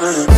Uh-huh.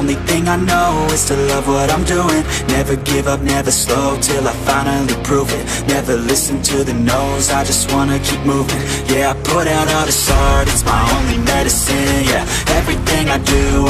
only thing I know is to love what I'm doing. Never give up, never slow, till I finally prove it. Never listen to the no's, I just wanna keep moving. Yeah, I put out all this art, it's my only medicine, yeah. Everything I do,